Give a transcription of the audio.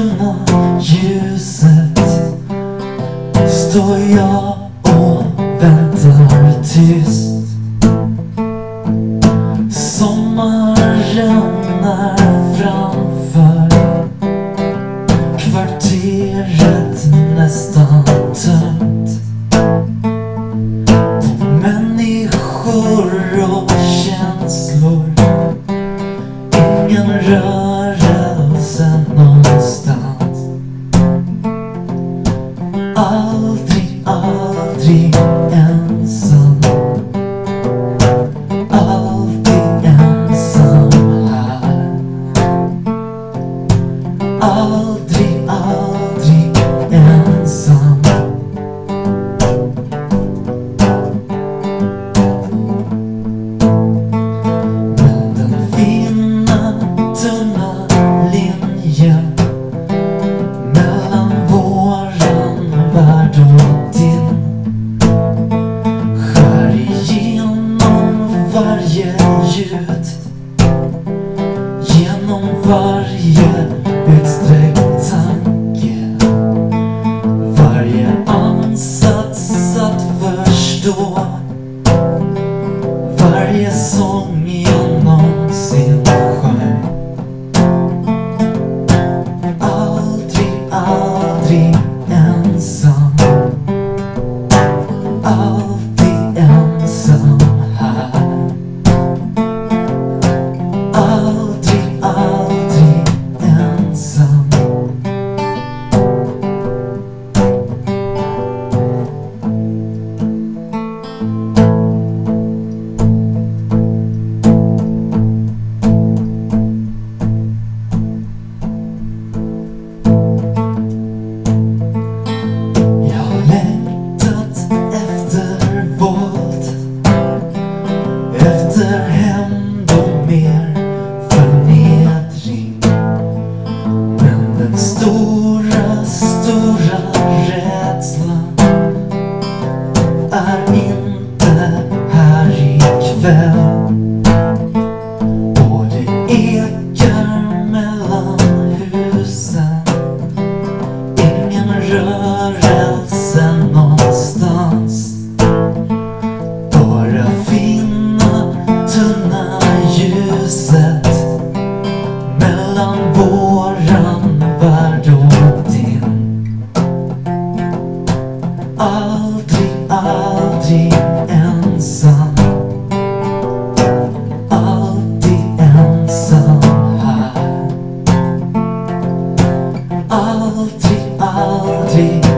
tunna ljuset står jag och väntar tyst. Sommaren är framför kvarteret nästan tömt. Människor och känslor, ingen rör aldri, aldri voz stora, stora rädslan är inte här ikväll. Ardotin Aldrin, Aldrin and Son Aldrin and Son Aldrin, Aldrin